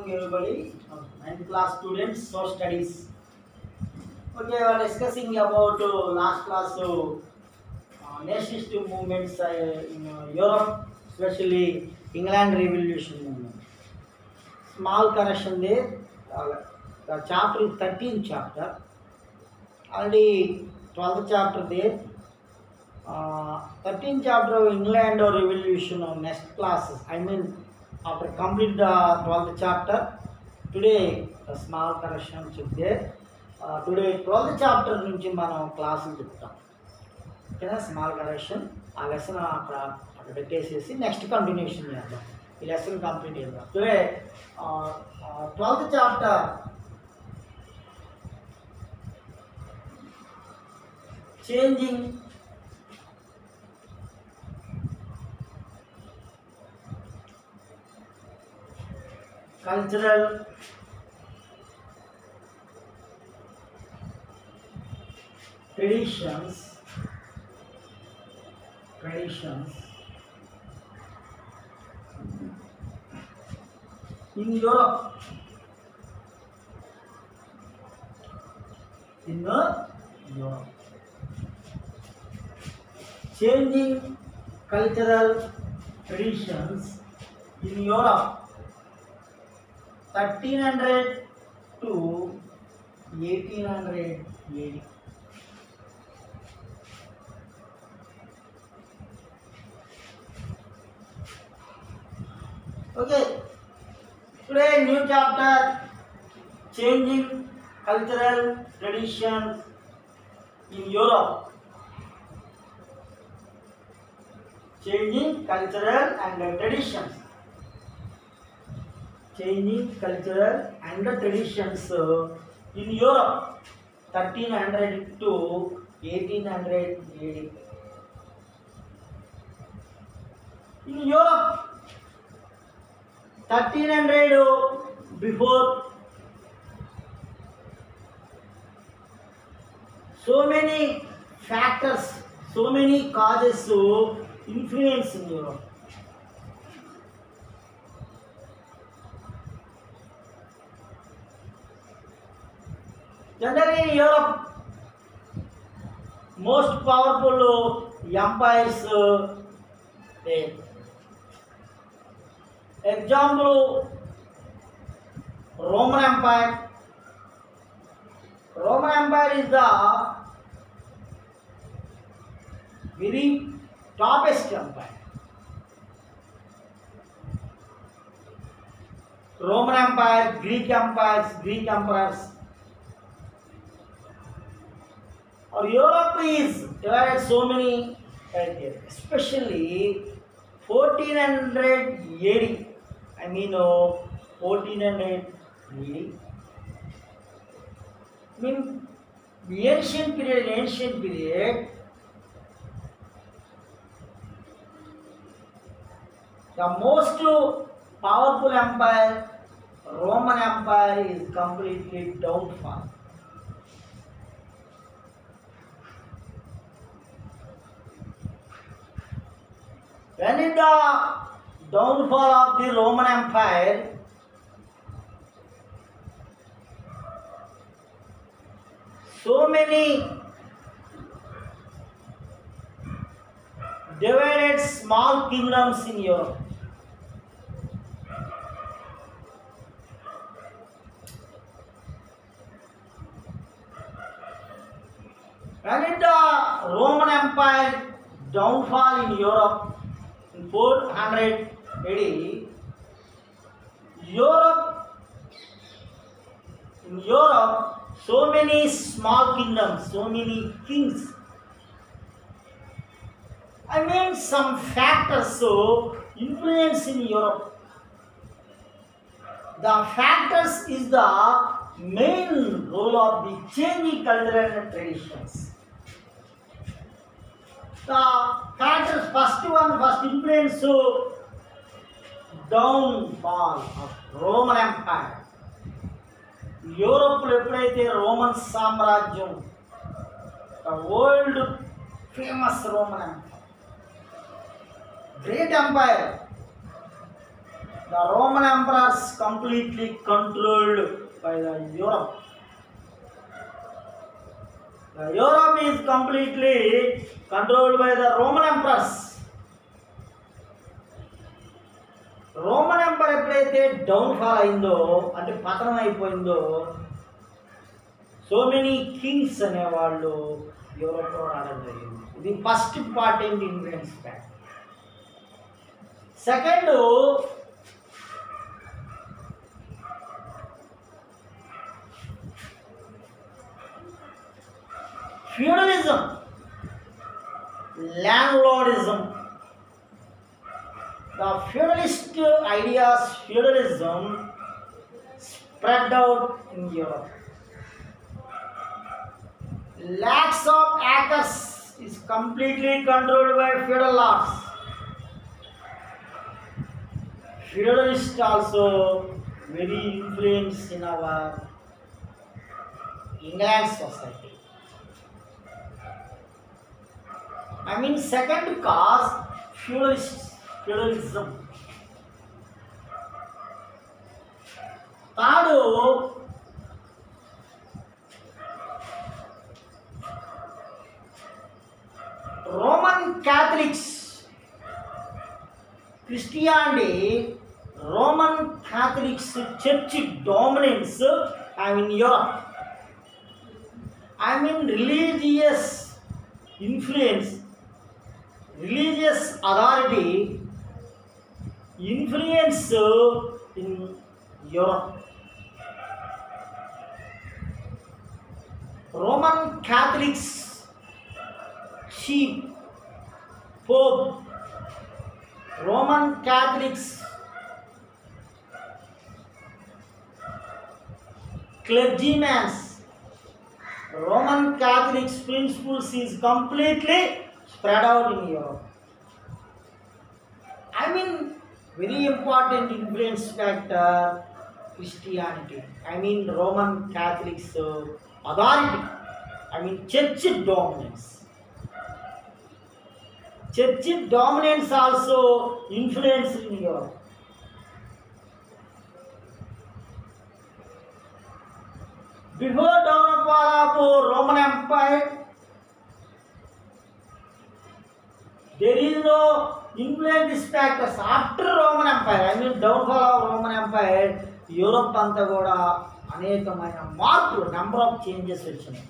welcome everybody, ninth class students for studies. Okay, we are discussing about uh, last class uh, nationalist movements uh, in uh, Europe, especially England Revolution movement. Small connection there. Uh, the chapter is 13th chapter. Already 12th chapter there. Uh, 13th chapter of England or Revolution or next class I mean after complete the twelfth chapter today a small correction check there uh, today twelfth chapter nunchi manam class cheptam ఓకేనా after correction ఆ lesson అక్కడ అక్కడ పెట్టేసేసి next continuation lesson complete. Lesson complete చేద్దాం uh, twelfth chapter. changing cultural traditions traditions in Europe in the Europe changing cultural traditions in Europe thirteen hundred to eighteen hundred A okay today new chapter changing cultural traditions in europe changing cultural and traditions changing culture and the traditions in Europe 1300 to 1800 AD. In Europe 1300 before so many factors, so many causes so influence in Europe. Generally in Europe, most powerful uh, empires, uh, example, Roman Empire. Roman Empire is the very topest empire. Roman Empire, Greek empires, or Europe is there are so many especially 1400 AD I mean oh, uh, 1400 AD I mean ancient period ancient period the most powerful empire Roman Empire is completely downfall When the downfall of the Roman Empire, so many divided small kingdoms in Europe. When did the Roman Empire downfall in Europe? 400 AD, Europe, in Europe, so many small kingdoms, so many kings. I mean, some factors so influence in Europe. The factors is the main role of the changing cultural traditions. The first one one, first influence to downfall of Roman Empire. Europe the Roman Samrajum, the world famous Roman Great Empire. The Roman emperors completely controlled by the Europe. Europe is completely controlled by the Roman empress Roman emperor ఎప్పుడైతే downfall అయిందో అంటే పతనం అయిపోయిందో so many Kings అనేవాళ్ళు యూరోప్లో రావడం జరిగింది ఇది first important influence fact second feudalism, landlordism. The feudalist ideas, feudalism, spread out in Europe. Lakhs of acres is completely controlled by feudal lords. Feudalist also very influenced in our England society. I mean second cause feudalism. feudalism. Third, Roman Catholics, Christianity, Roman Catholics church dominance I mean Europe. I mean religious influence religious authority influence in Europe. Roman Catholics, chief Pope, Roman Catholics, clergymen, Roman Catholics principles is completely spread out in Europe. I mean, very important influence factor Christianity. I mean, Roman Catholics' uh, authority. I mean, church dominance. Church dominance also influenced in Europe. Before downfall of Roman Empire, there is no England factors after Roman empire I mean downfall of Roman empire Europe అంతా కూడా అనేకమైన మార్పులు number of changes వచ్చినాయి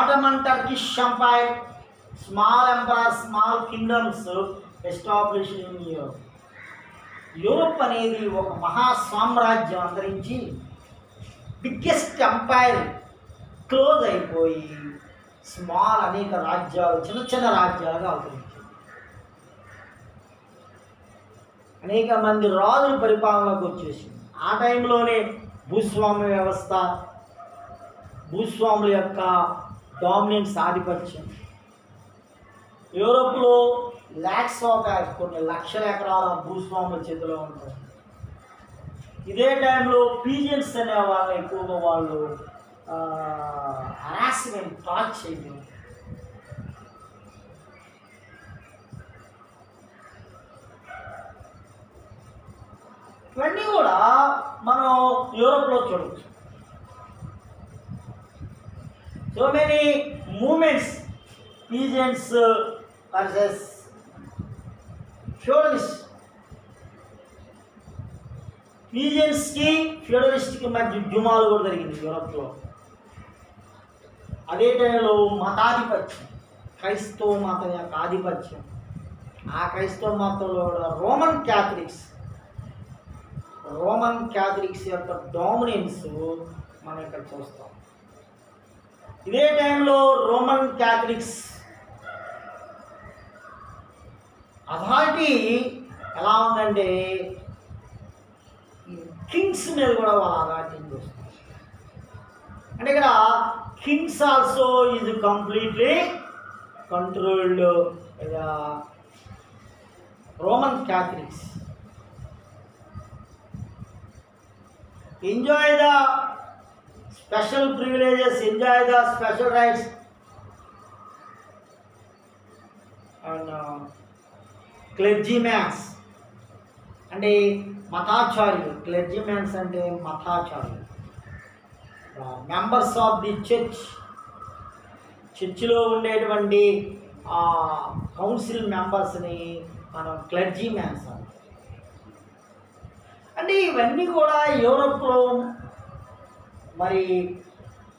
Ottoman Turkish empire small empire small kingdoms establish in Europe Europe అనేది ఒక మహా సామ్రాజ్యం అంతరించి బిగ్గెస్ట్ ఎంపైర్ క్లోజ్ అయిపోయి స్మాల్ అనేక రాజ్యాలు చిన్న చిన్న రాజ్యాలుగా అవతరించాయి అనేక మంది రాజులు పరిపాలనలోకి వచ్చేసింది ఆ టైంలోనే భూస్వామ్య వ్యవస్థ భూస్వాముల యొక్క డామినెన్స్ ఆధిపత్యం యూరోప్లో ల్యాక్స్ ఒక కొన్ని లక్షల ఎకరాల భూస్వాముల చేతిలో ఉంటారు ఇదే టైంలో పీజియన్స్ అనే వాళ్ళు ఎక్కువగా వాళ్ళు హరాస్మెంట్ టాక్ చేయడం ఇవన్నీ కూడా మనం యూరోప్లో చూడవచ్చు so many movements peasants versus feudalist పీజియన్స్కి ఫ్యూడలిస్ట్కి మధ్య ఉద్యమాలు కూడా జరిగింది యూరప్లో అదే టైంలో మతాధిపత్యం క్రైస్తవ మతం యొక్క ఆధిపత్యం ఆ క్రైస్తవ మతంలో కూడా రోమన్ క్యాథలిక్స్ రోమన్ క్యాథలిక్స్ యొక్క డామినెన్స్ మనం ఇక్కడ చూస్తాం ఇదే టైంలో రోమన్ క్యాథలిక్స్ అథారిటీ ఎలా ఉందంటే కింగ్స్ మీద కూడా వాళ్ళ అథారిటీ చూస్తుంది అంటే ఇక్కడ kings also is completely controlled Roman Catholics enjoy the special privileges enjoy the special rights and clergy mans అంటే మతాచార్యులు క్లెర్జీ మ్యాన్స్ అంటే మతాచార్యులు మెంబర్స్ ఆఫ్ ది చర్చ్ చర్చిలో ఉండేటువంటి కౌన్సిల్ మెంబర్స్ని మనం క్లెర్జీ మ్యాన్స్ అంటాం అంటే ఇవన్నీ కూడా యూరోప్లో మరి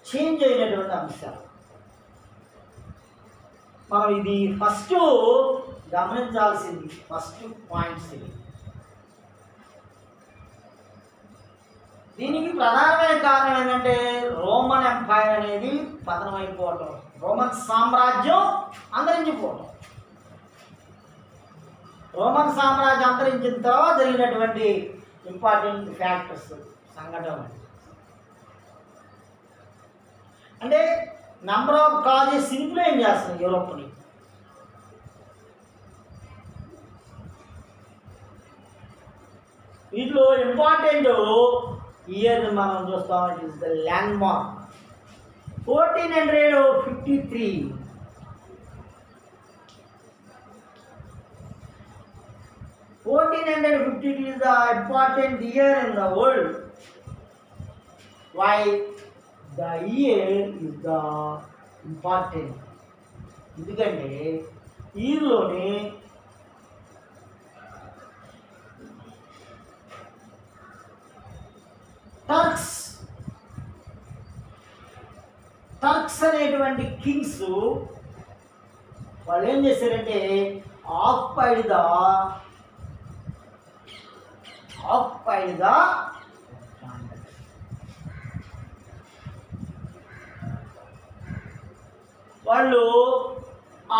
చేంజ్ అయినటువంటి అంశాలు మనం ఇది ఫస్ట్ గమనించాల్సింది ఫస్ట్ పాయింట్స్ దీనికి ప్రధానమైన కారణం ఏంటంటే రోమన్ ఎంపైర్ అనేది పతనమైపోవటం రోమన్ సామ్రాజ్యం అంతరించిపోవటం రోమన్ సామ్రాజ్యం అంతరించిన తర్వాత జరిగినటువంటి ఇంపార్టెంట్ ఫ్యాక్టర్స్ సంఘటనలు అంటే నెంబర్ ఆఫ్ కాజెస్ సింపుల్ ఏం చేస్తుంది యూరోప్ని ఇందులో ఇంపార్టెంట్ ఇయర్ మనం చూస్తాం it the landmark fourteen hundred fifty three fourteen hundred fifty three is the important year in the world why the year is the important ఎందుకంటే ఈలోనే sucks అనేటువంటి Kings వాళ్ళు ఏం చేశారంటే ఆక్పైడ్ ద ఆక్పైడ్ ద వాళ్ళు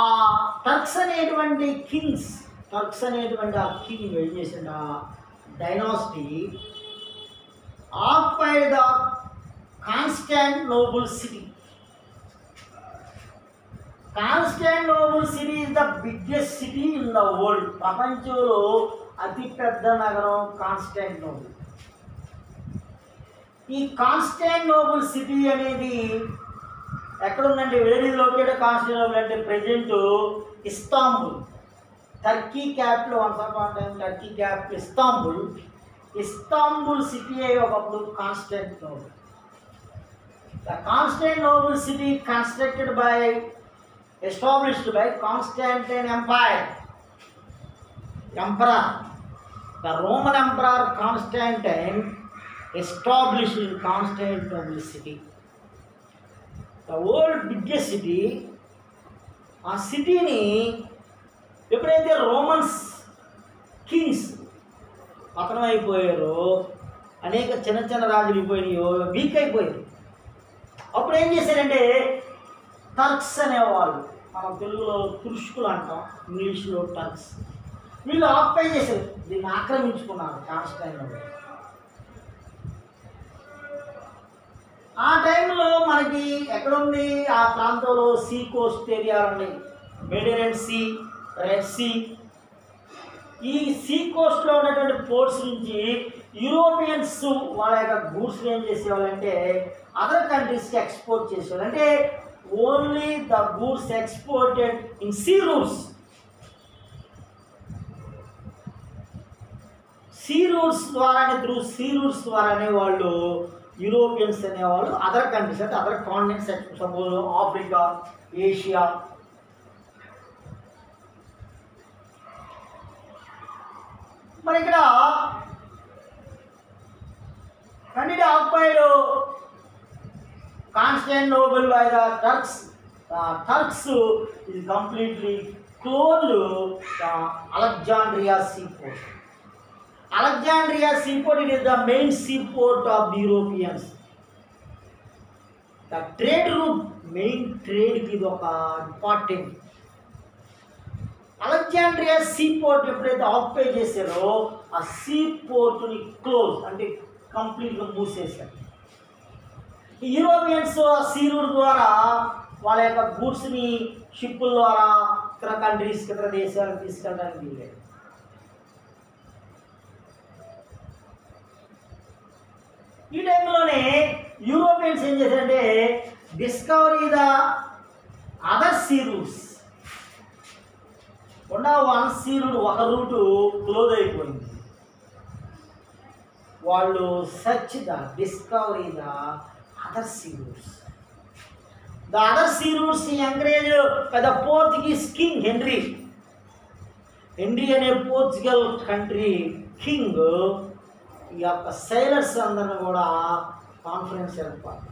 ఆ టర్క్స్ అనేటువంటి కింగ్స్ టర్క్స్ అనేటువంటి ఆ కింగ్ ఏం చేసిన dynasty occupied the Constantinople city Constantinople city is the biggest city in the world ప్రపంచంలో అతిపెద్ద నగరం కాన్స్టాంటినోబుల్ ఈ కాన్స్టాంటినోబుల్ సిటీ అనేది ఎక్కడుందంటే వేరే ఇస్ లొకేటెడ్ కాన్స్టాంటినోబుల్ అంటే present Istanbul Turkey capital once upon time Turkey capital Istanbul Istanbul city అయ్యి ఒకప్పుడు Constantinople the Constantinople city constructed by established by Constantine Empire. Emperor. The Roman Emperor Constantine established Constantinople city. The world biggest city. ఆ సిటీని ఎప్పుడైతే Romans Kings పతనం అయిపోయారో అనేక చిన్న చిన్న రాజులు అయిపోయినాయో వీక్ అయిపోయారు అప్పుడు ఏం చేశారంటే టర్క్స్ అనేవాళ్ళు మన తెలుగులో తురుష్కులు అంటాం ఇంగ్లీష్లో టర్క్స్ వీళ్ళు ఆక్యుపై చేశారు దీన్ని ఆక్రమించుకున్నారు టైంలో ఆ టైంలో మనకి ఎక్కడుంది ఆ ప్రాంతంలో సీ కోస్ట్ ఏరియా ఉన్నాయి మెడిరన్ సీ రెడ్ సీ ఈ సీ కోస్ట్లో ఉన్నటువంటి పోర్ట్స్ నుంచి యూరోపియన్స్ వాళ్ళ యొక్క గూడ్స్ని ఏం చేసేవాళ్ళంటే అదర్ కంట్రీస్కి ఎక్స్పోర్ట్ చేసేవాళ్ళు అంటే only the goods exported in sea routes. Sea routes ద్వారానే త్రూ సీ రూట్స్ ద్వారానే వాళ్ళు యూరోపియన్స్ అనేవాళ్ళు అదర్ కంట్రీస్ అంటే other continents suppose Africa Asia మరి ఇక్కడ కండిడ్ occupied Constantinople by the Turks Turks ఇది completely క్లోన్లు Alexandria sea port Alexandria sea port it is the main sea port of Europeans the trade route main ట్రేడ్కి ఇది ఒక important Alexandria sea port ఎప్పుడైతే occupy చేశారో ఆ see పోర్ట్ని close అంటే కంప్లీట్గా మూసేశారు Europeans సీరుడు ద్వారా వాళ్ళ యొక్క గూడ్స్ని షిప్పుల ద్వారా ఇతర కంట్రీస్ ఇతర దేశాలకు తీసుకెళ్ళడానికి ఈ టైంలోనే యూరోపియన్స్ ఏం చేశారంటే డిస్కవరీ ద అదర్ సీ ఉన్న వన్ సీ ఒక రూటు క్లోజ్ అయిపోయింది వాళ్ళు such the discovery the other sea the other sea routes ఈ ఎంకరేజ్ పెద్ద పోర్చుగీస్ కింగ్ హెన్రీ హెన్రీ అనే పోర్చుగల్ కంట్రీ కింగ్ ఈ యొక్క సైలర్స్ అందరిని కూడా కాన్ఫరెన్స్ ఏర్పాటు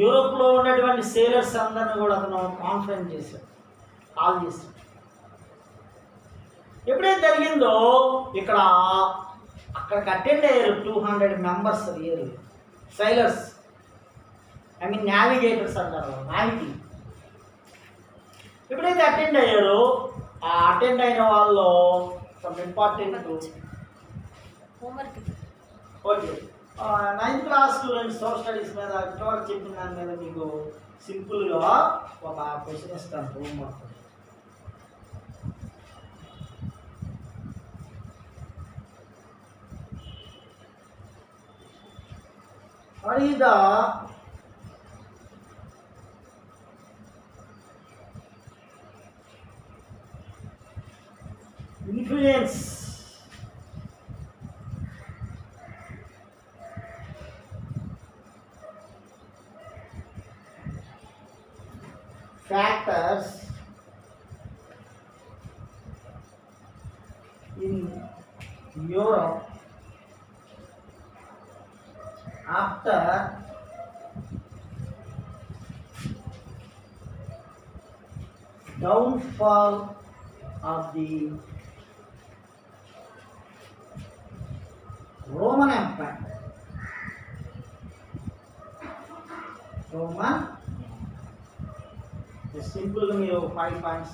యూరోప్లో ఉన్నటువంటి సేలర్స్ అందరిని కూడా అతను కాన్ఫరెన్స్ చేశాడు కాల్ చేశాడు ఎప్పుడైతే జరిగిందో ఇక్కడ అక్కడికి అటెండ్ అయ్యారు టూ హండ్రెడ్ మెంబర్స్ అయ్యారు సైలర్స్ ఐ మీన్ నావిగేటర్స్ అంటారు నావికి ఎప్పుడైతే అటెండ్ అయ్యారో ఆ అటెండ్ అయిన వాళ్ళు కొంత important okay ninth class students social studies మీద ఇంతవరకు చెప్పిన దాని మీద మీకు సింపుల్గా ఒక క్వశ్చన్ ఇస్తాను homework What is the influence factors in Europe after downfall of the simple meal, 5 times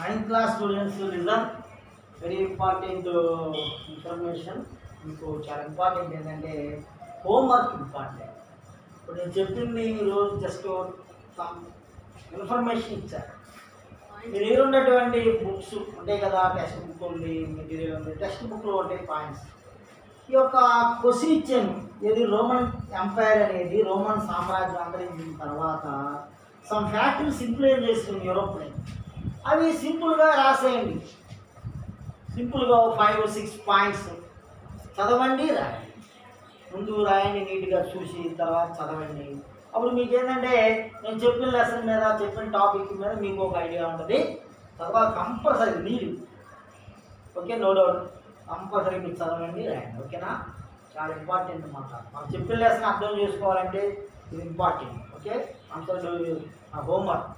ninth class students result very important information మీకు చాలా ఇంపార్టెంట్ ఏంటంటే హోంవర్క్ ఇంపార్టెంట్ ఇప్పుడు నేను చెప్పింది ఈరోజు జస్ట్ ఇన్ఫర్మేషన్ ఇచ్చారు మీరు ఉన్నటువంటి బుక్స్ ఉంటాయి కదా టెక్స్ట్ బుక్ ఉంది మెటీరియల్ ఉంది టెక్స్ట్ బుక్లో ఉంటాయి పాయింట్స్ ఈ యొక్క క్వశ్చన్ ఏది రోమన్ ఎంపైర్ అనేది రోమన్ సామ్రాజ్యం అంతరించిన తర్వాత సమ్ ఫ్యాక్టరీస్ ఇంప్లూయెన్స్ చేస్తుంది యూరోప్లో అవి సింపుల్గా రాసేయండి సింపుల్గా ఫైవ్ సిక్స్ పాయింట్స్ చదవండి రాయండి ముందు రాయండి నీట్గా చూసి తర్వాత చదవండి అప్పుడు మీకు ఏంటంటే నేను చెప్పిన లెసన్ మీద చెప్పిన టాపిక్ మీద మీకు ఒక ఐడియా ఉంటుంది తర్వాత కంపల్సరీ మీరు ఓకే నో డౌట్ కంపల్సరీ మీరు చదవండి రాయండి ఓకేనా చాలా ఇంపార్టెంట్ మాట మనం చెప్పిన లెసన్ అర్థం చేసుకోవాలంటే ఇది ఇంపార్టెంట్ ఓకే అంత హోంవర్క్